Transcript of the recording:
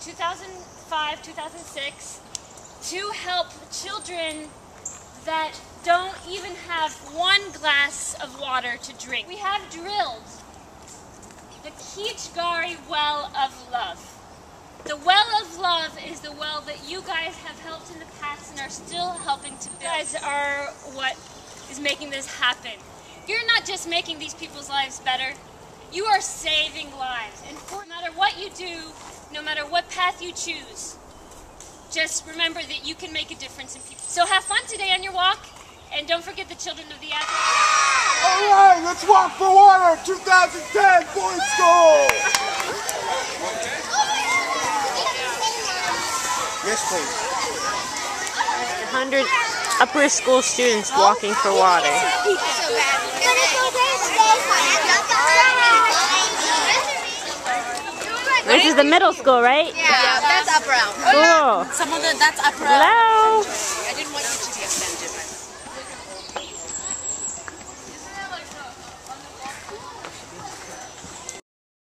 2005, 2006 to help children that don't even have one glass of water to drink. We have drilled the Kijigari Well of Love. The Well of Love is the well that you guys have helped in the past and are still helping to build. You guys are what is making this happen. You're not just making these people's lives better, you are saving lives. And for, no matter what you do, no matter what path you choose, just remember that you can make a difference in people. So have fun today on your walk, and don't forget the children of the African. All right, let's walk for water 2010 Boyd School. Yes, please. 100 upper school students walking for water. This is the middle school, right? Yeah, that's up round. Cool. Some of the that's up round. Hello. I didn't want you to be.